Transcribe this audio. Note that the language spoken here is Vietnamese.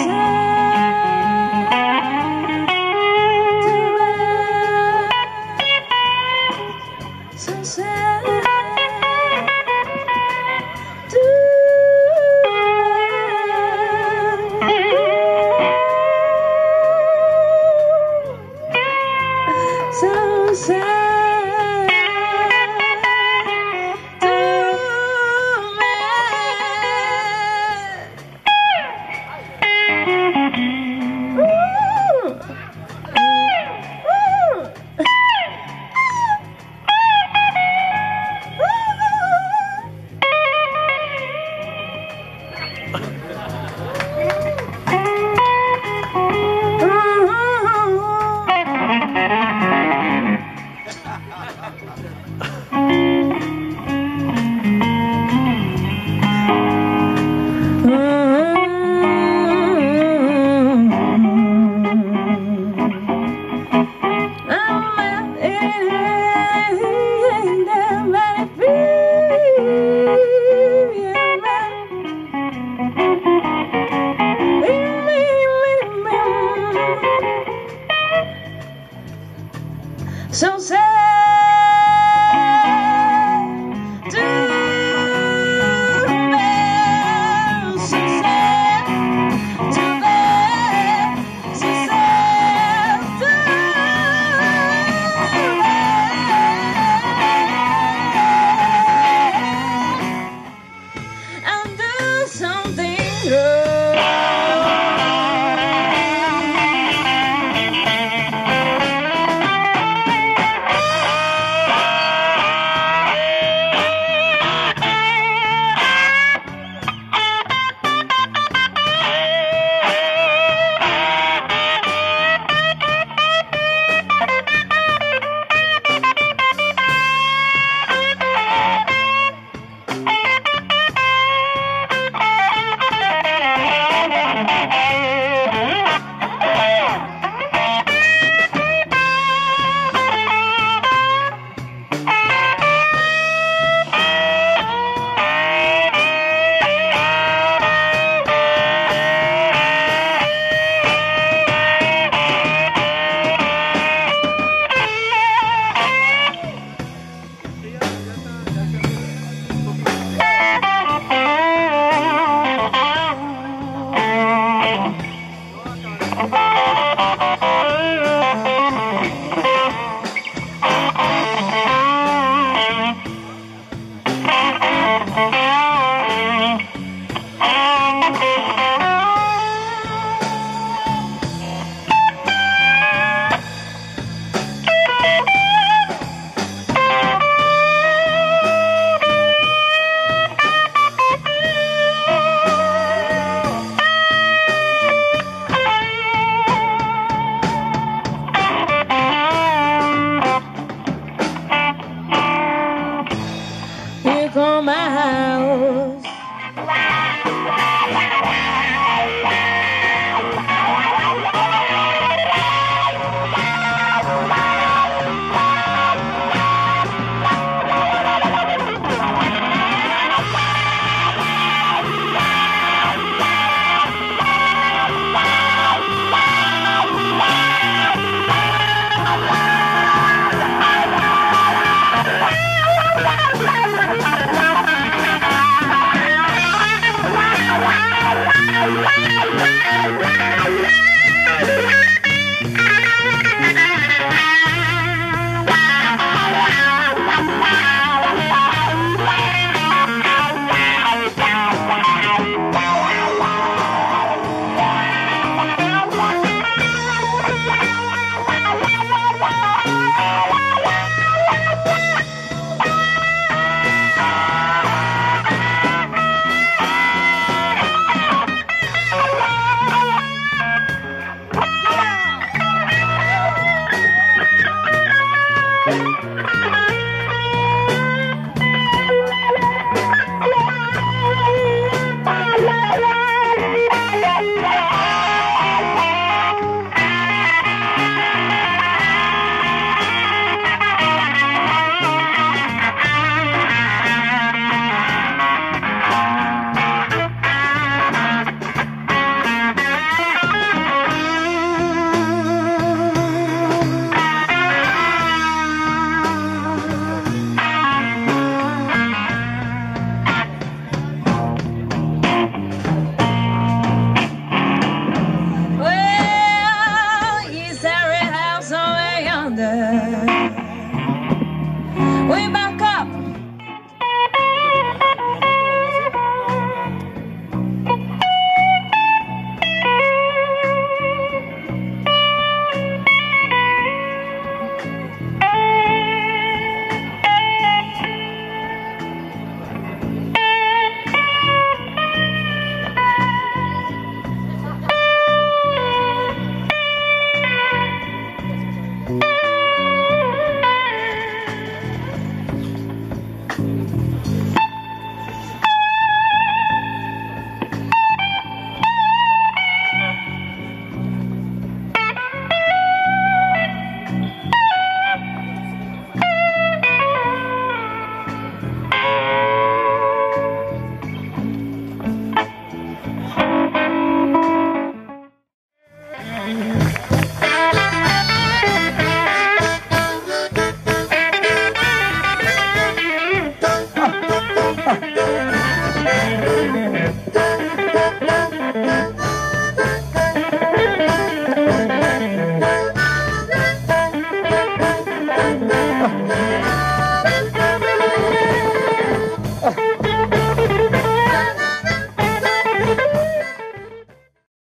Say